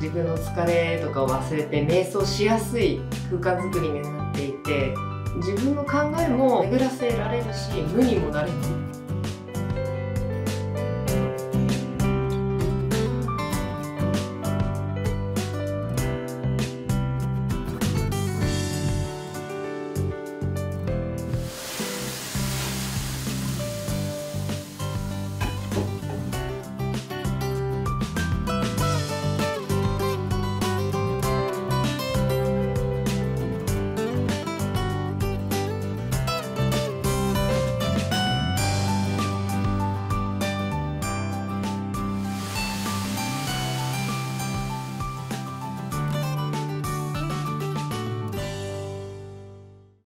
自分の疲れとかを忘れて瞑想しやすい空間づくりになっていて自分の考えも巡らせられるし無にもなれる